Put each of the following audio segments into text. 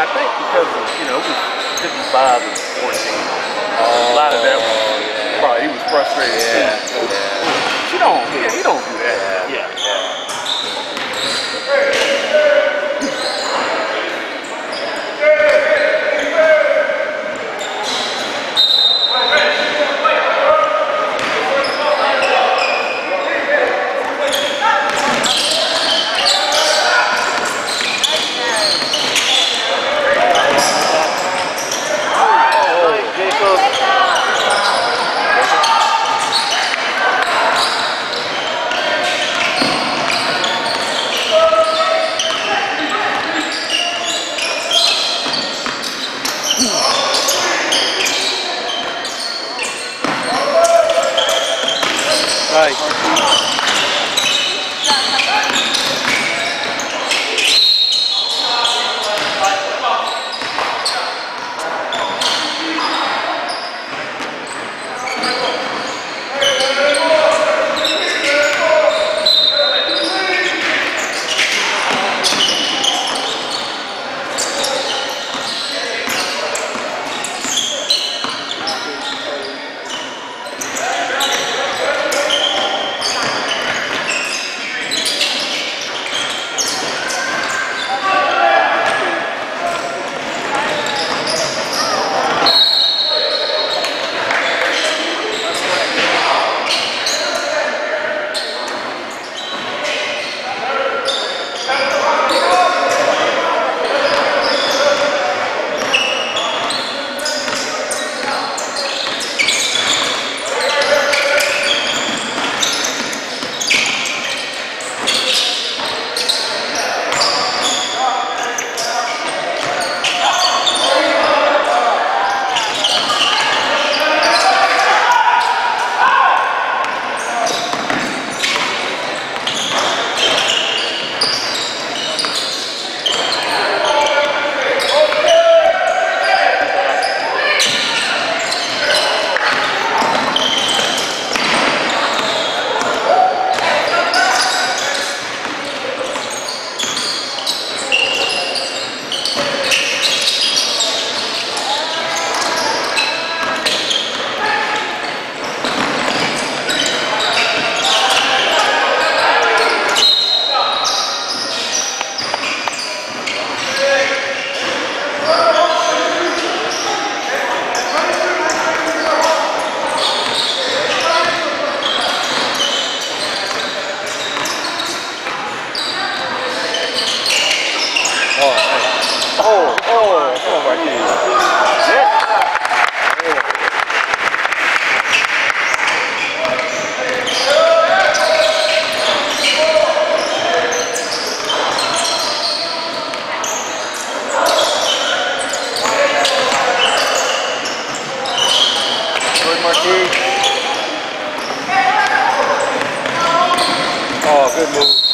I think because of, you know, it was 55 and 14. a lot of that was oh, yeah. probably he was frustrated Yeah. too. Yeah. You don't, yeah, you don't do that. Yeah. Oh, good move.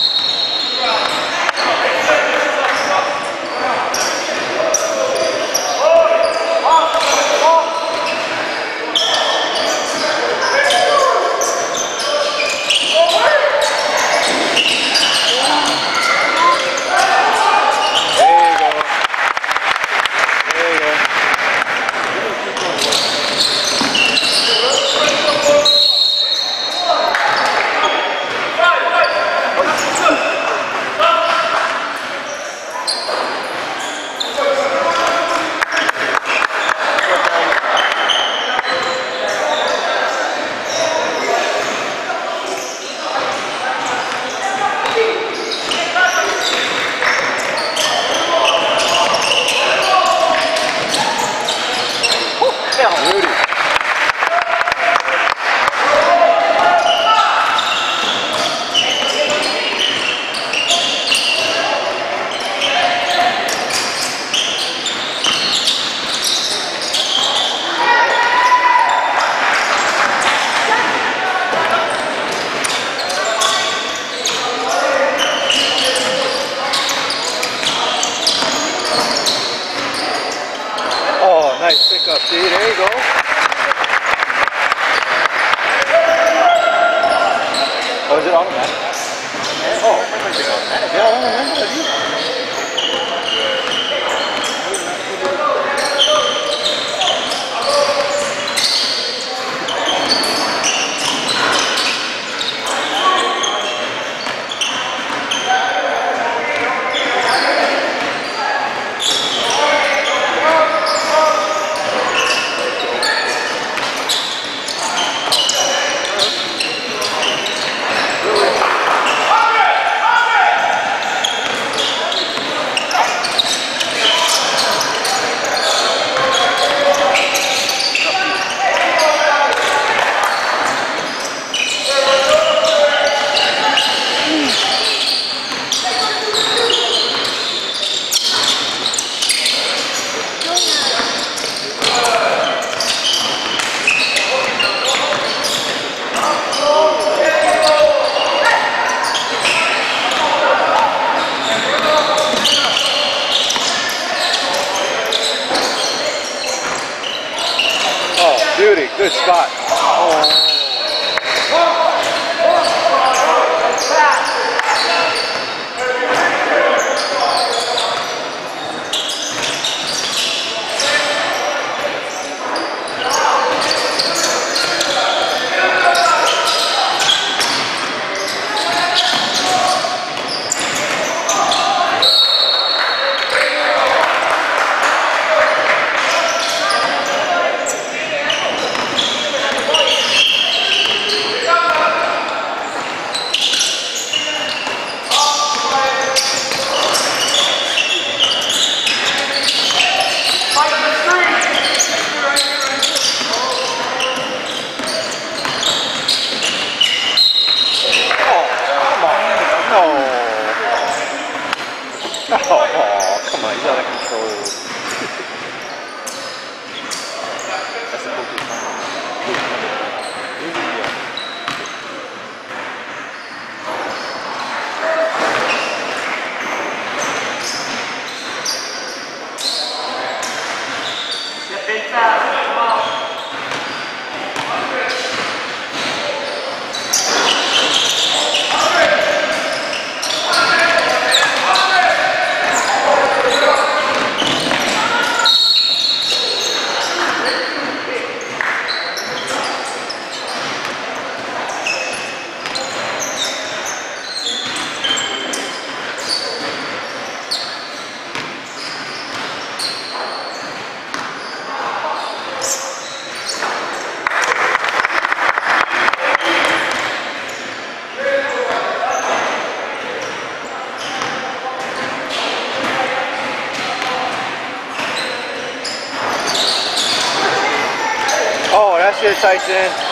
Tyson.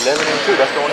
11 and 2. That's the only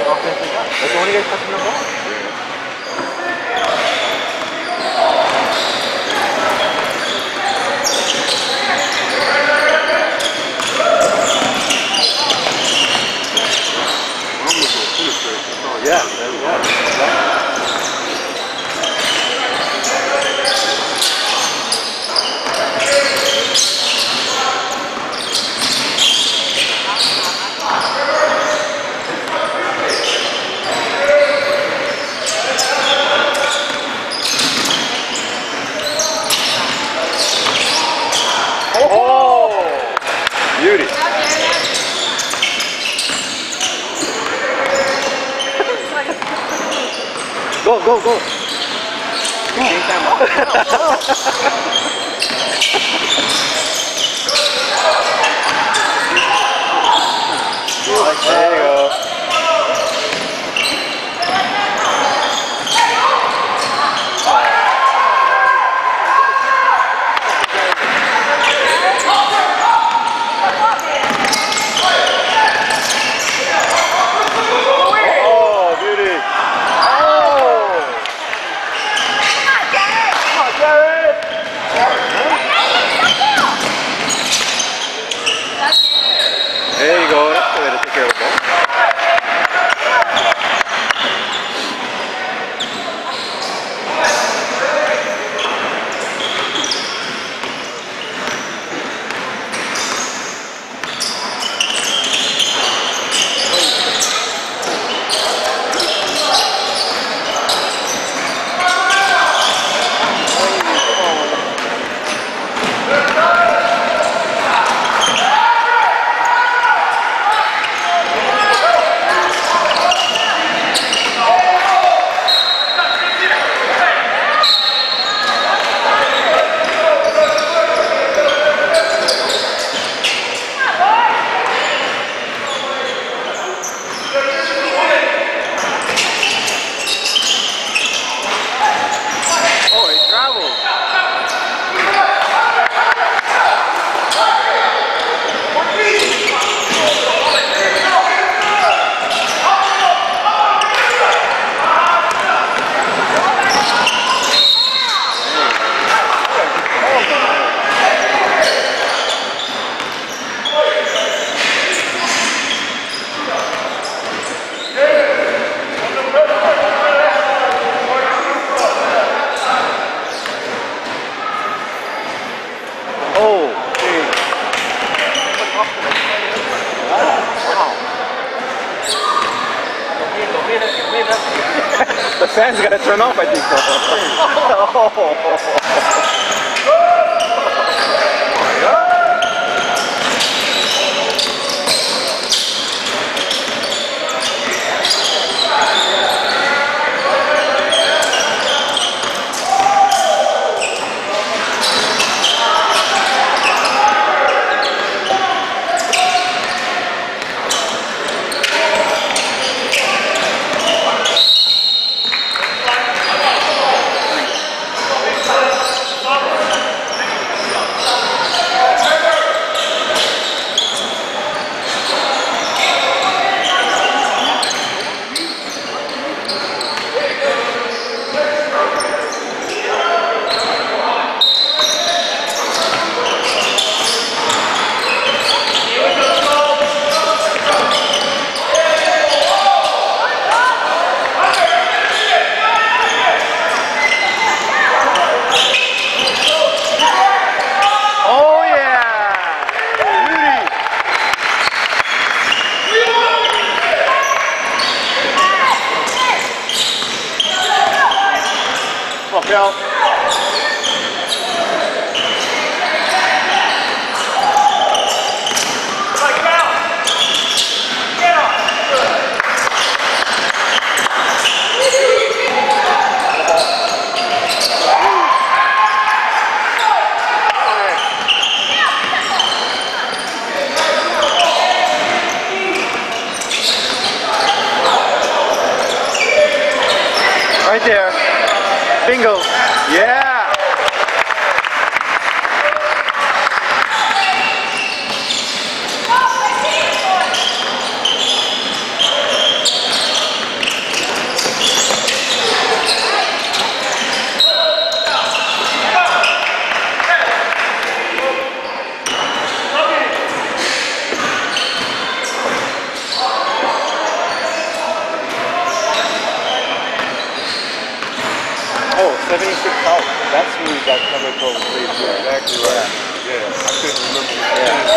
Come right. Yeah, I couldn't remember. Yeah.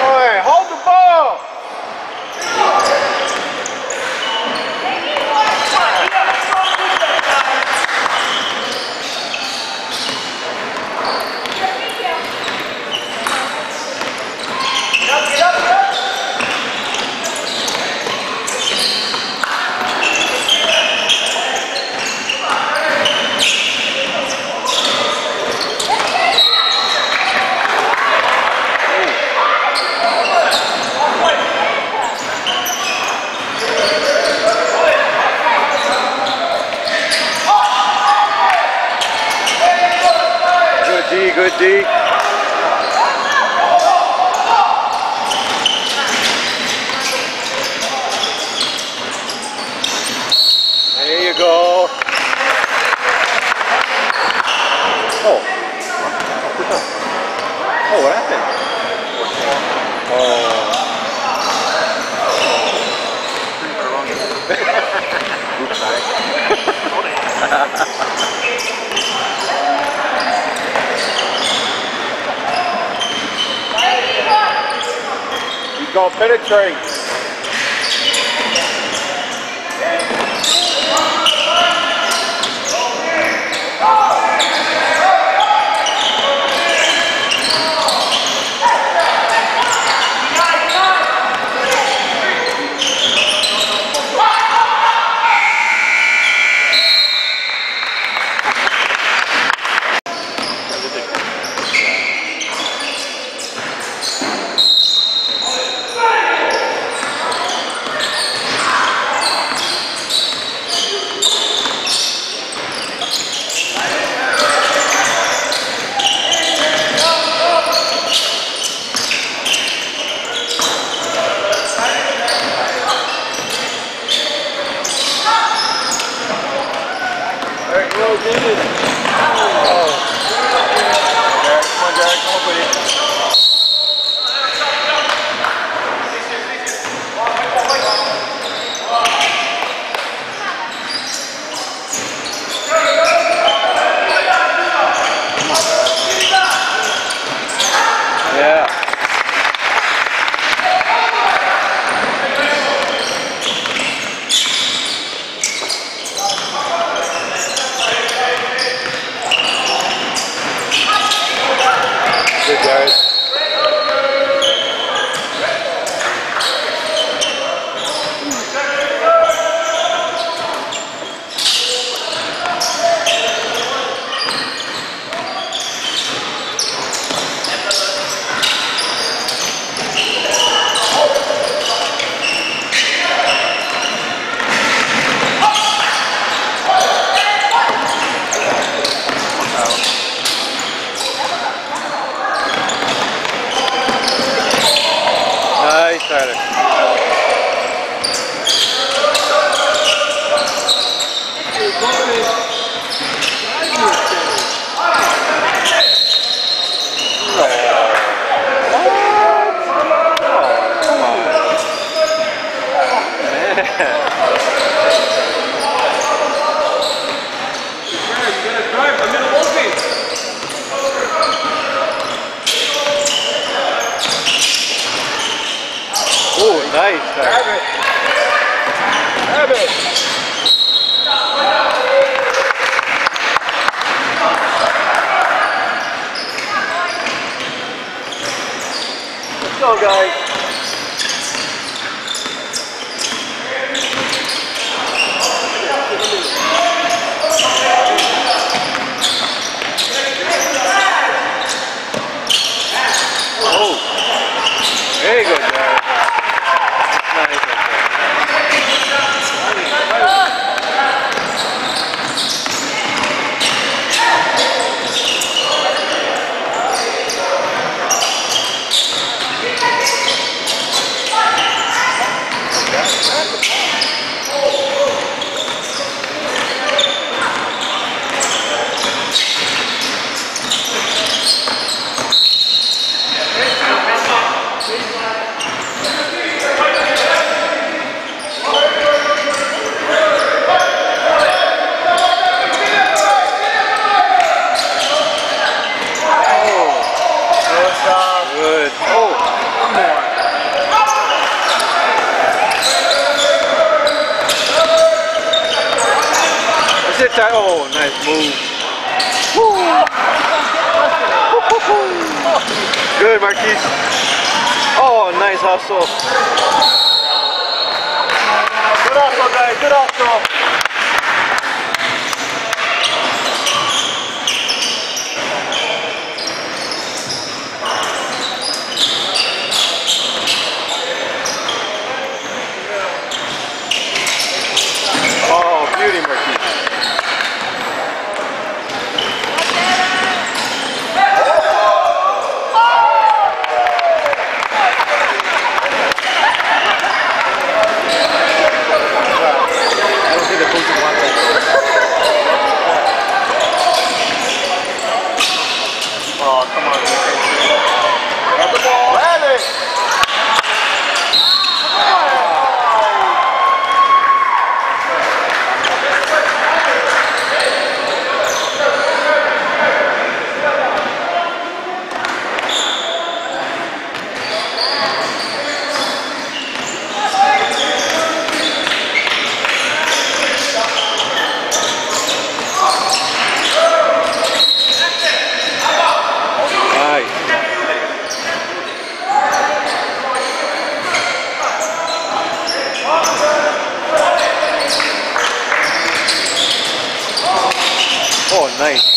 Boy, hold the ball! good, D. There you go. Oh. Oh, what happened? Oh. Oops, sorry. He's nice.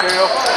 Good.